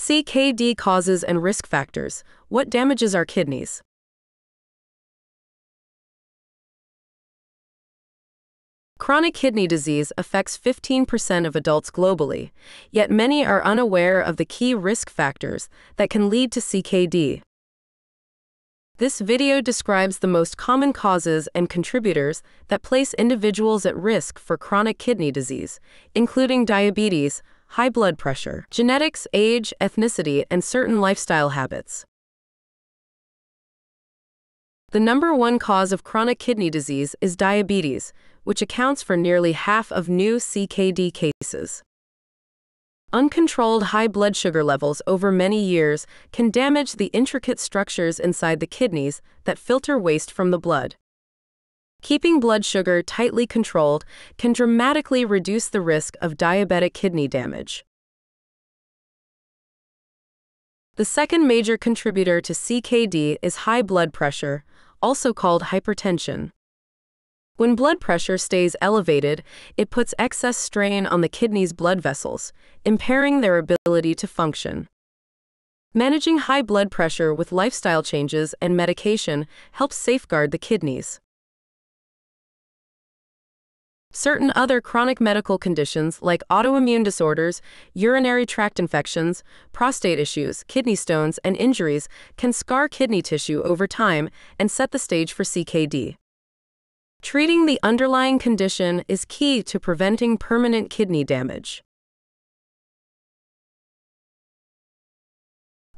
CKD causes and risk factors. What damages our kidneys? Chronic kidney disease affects 15% of adults globally, yet many are unaware of the key risk factors that can lead to CKD. This video describes the most common causes and contributors that place individuals at risk for chronic kidney disease, including diabetes, high blood pressure, genetics, age, ethnicity, and certain lifestyle habits. The number one cause of chronic kidney disease is diabetes, which accounts for nearly half of new CKD cases. Uncontrolled high blood sugar levels over many years can damage the intricate structures inside the kidneys that filter waste from the blood. Keeping blood sugar tightly controlled can dramatically reduce the risk of diabetic kidney damage. The second major contributor to CKD is high blood pressure, also called hypertension. When blood pressure stays elevated, it puts excess strain on the kidney's blood vessels, impairing their ability to function. Managing high blood pressure with lifestyle changes and medication helps safeguard the kidneys. Certain other chronic medical conditions like autoimmune disorders, urinary tract infections, prostate issues, kidney stones, and injuries can scar kidney tissue over time and set the stage for CKD. Treating the underlying condition is key to preventing permanent kidney damage.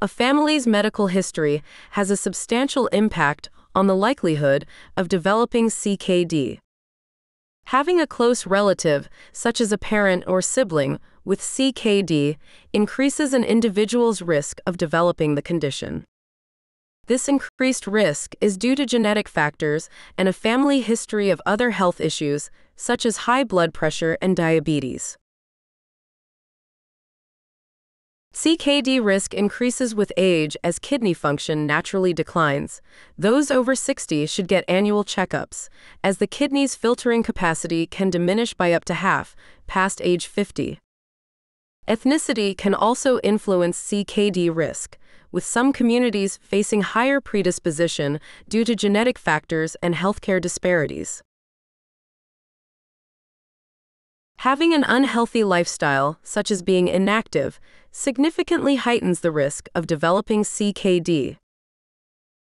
A family's medical history has a substantial impact on the likelihood of developing CKD. Having a close relative, such as a parent or sibling, with CKD increases an individual's risk of developing the condition. This increased risk is due to genetic factors and a family history of other health issues, such as high blood pressure and diabetes. CKD risk increases with age as kidney function naturally declines. Those over 60 should get annual checkups, as the kidney's filtering capacity can diminish by up to half past age 50. Ethnicity can also influence CKD risk with some communities facing higher predisposition due to genetic factors and healthcare disparities. Having an unhealthy lifestyle, such as being inactive, significantly heightens the risk of developing CKD.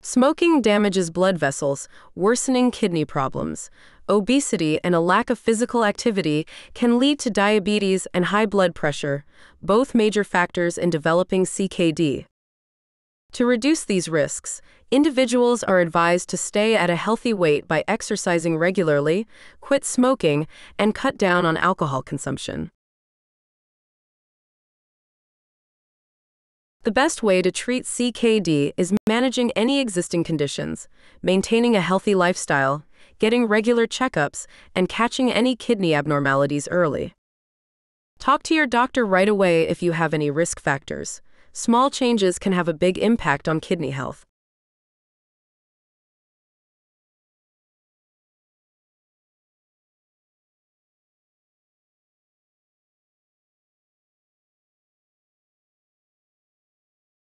Smoking damages blood vessels, worsening kidney problems. Obesity and a lack of physical activity can lead to diabetes and high blood pressure, both major factors in developing CKD. To reduce these risks, individuals are advised to stay at a healthy weight by exercising regularly, quit smoking, and cut down on alcohol consumption. The best way to treat CKD is managing any existing conditions, maintaining a healthy lifestyle, getting regular checkups, and catching any kidney abnormalities early. Talk to your doctor right away if you have any risk factors. Small changes can have a big impact on kidney health.